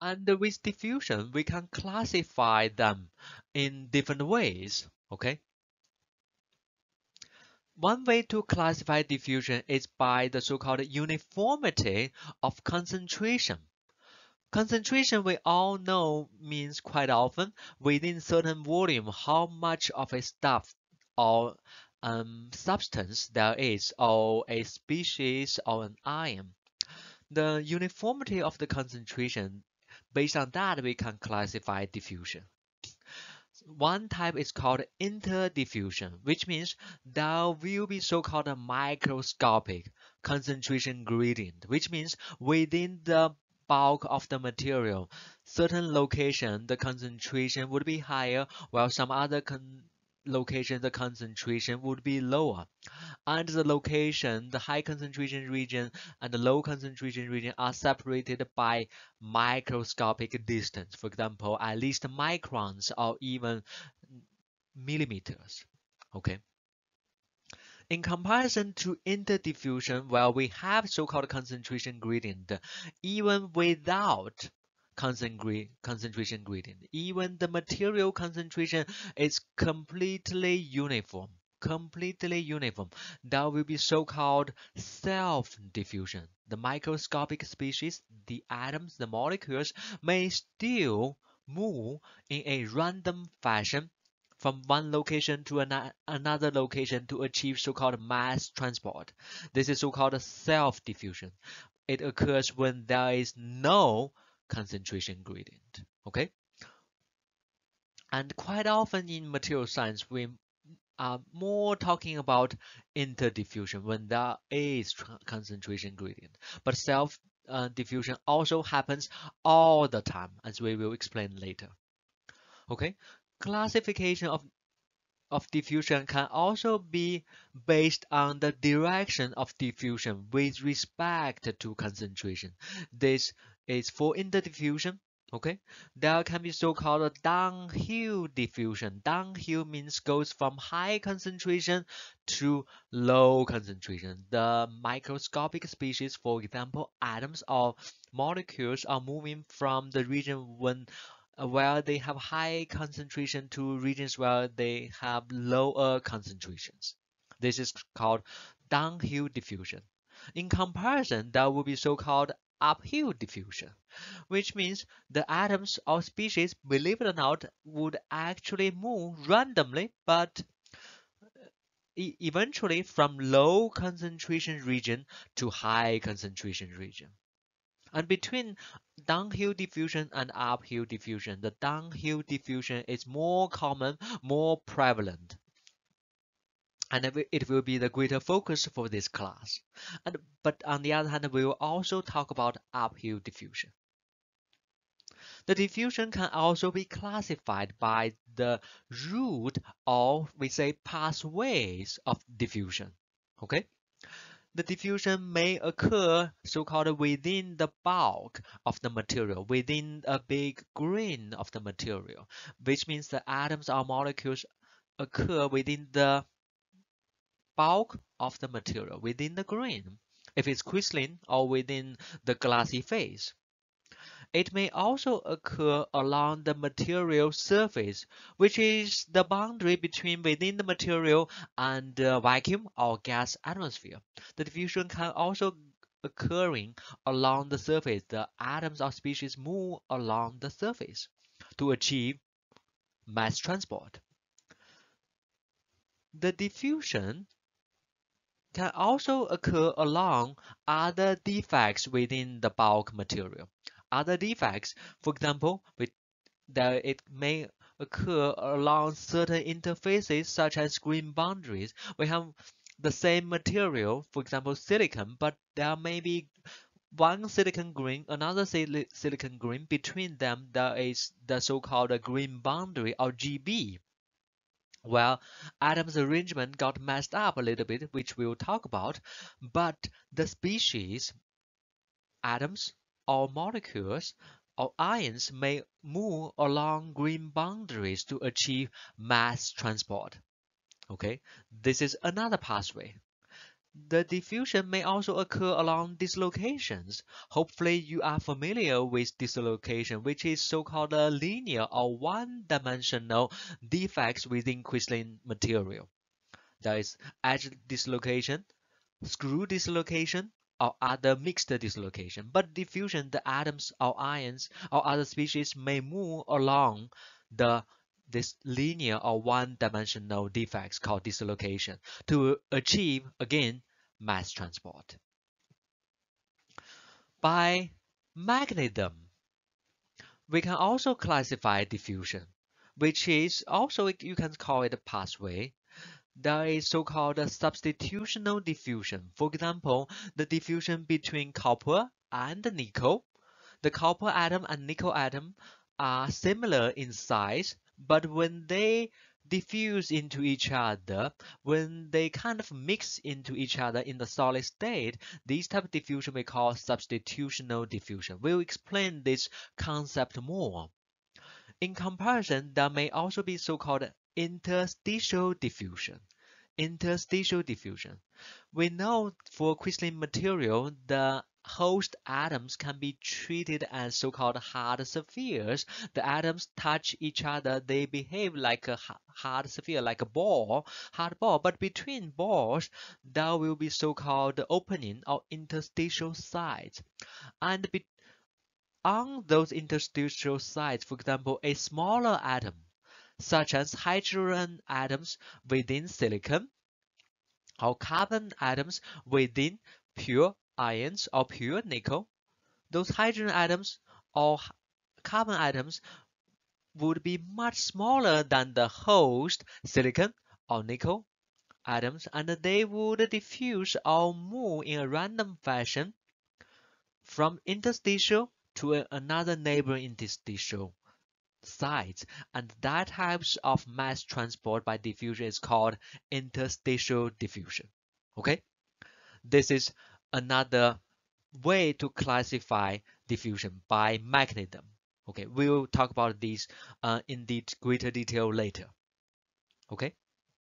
And with diffusion, we can classify them in different ways, okay? One way to classify diffusion is by the so-called uniformity of concentration. Concentration we all know means quite often within certain volume how much of a stuff or um, substance there is or a species or an ion. The uniformity of the concentration, based on that we can classify diffusion. One type is called interdiffusion, which means there will be so-called a microscopic concentration gradient, which means within the bulk of the material, certain location the concentration would be higher, while some other location the concentration would be lower. And the location, the high concentration region and the low concentration region are separated by microscopic distance. For example, at least microns or even millimeters. Okay. In comparison to interdiffusion, where we have so-called concentration gradient, even without concentration gradient. Even the material concentration is completely uniform. Completely uniform. That will be so-called self-diffusion. The microscopic species, the atoms, the molecules may still move in a random fashion from one location to an another location to achieve so-called mass transport. This is so-called self-diffusion. It occurs when there is no concentration gradient. Okay. And quite often in material science, we are more talking about interdiffusion when there is concentration gradient. But self uh, diffusion also happens all the time, as we will explain later. Okay, classification of of diffusion can also be based on the direction of diffusion with respect to concentration. This is for interdiffusion. Okay, there can be so-called downhill diffusion. Downhill means goes from high concentration to low concentration. The microscopic species, for example, atoms or molecules are moving from the region when where they have high concentration to regions where they have lower concentrations. This is called downhill diffusion. In comparison, there will be so-called uphill diffusion, which means the atoms or species, believe it or not, would actually move randomly, but eventually from low concentration region to high concentration region. And between downhill diffusion and uphill diffusion, the downhill diffusion is more common, more prevalent and it will be the greater focus for this class. And, but on the other hand, we will also talk about uphill diffusion. The diffusion can also be classified by the route or we say pathways of diffusion. Okay? The diffusion may occur so-called within the bulk of the material, within a big grain of the material, which means the atoms or molecules occur within the bulk of the material within the grain, if it's crystalline or within the glassy phase. It may also occur along the material surface, which is the boundary between within the material and the vacuum or gas atmosphere. The diffusion can also occurring along the surface. The atoms or species move along the surface to achieve mass transport. The diffusion can also occur along other defects within the bulk material. Other defects, for example, with that it may occur along certain interfaces such as grain boundaries. We have the same material, for example, silicon, but there may be one silicon grain, another silicon grain. Between them, there is the so-called grain boundary or GB. Well, atoms' arrangement got messed up a little bit, which we'll talk about, but the species, atoms or molecules or ions may move along grain boundaries to achieve mass transport. Okay, this is another pathway. The diffusion may also occur along dislocations. Hopefully you are familiar with dislocation, which is so-called a linear or one-dimensional defects within crystalline material. There is edge dislocation, screw dislocation, or other mixed dislocation. But diffusion, the atoms or ions or other species may move along the this linear or one-dimensional defects called dislocation to achieve, again, mass transport. By mechanism, we can also classify diffusion, which is also, you can call it a pathway. There is so-called substitutional diffusion. For example, the diffusion between copper and nickel. The copper atom and nickel atom are similar in size, but when they diffuse into each other, when they kind of mix into each other in the solid state, this type of diffusion we call substitutional diffusion. We'll explain this concept more. In comparison, there may also be so-called interstitial diffusion. Interstitial diffusion. We know for crystalline material, the host atoms can be treated as so-called hard spheres. The atoms touch each other, they behave like a hard sphere, like a ball, hard ball. But between balls, there will be so-called opening or interstitial sites. And on those interstitial sites, for example, a smaller atom, such as hydrogen atoms within silicon, or carbon atoms within pure iron or pure nickel, those hydrogen atoms or carbon atoms would be much smaller than the host silicon or nickel atoms and they would diffuse or move in a random fashion from interstitial to another neighboring interstitial sites. And that types of mass transport by diffusion is called interstitial diffusion. Okay? This is another way to classify diffusion by mechanism. Okay, we'll talk about these uh, in the greater detail later. Okay.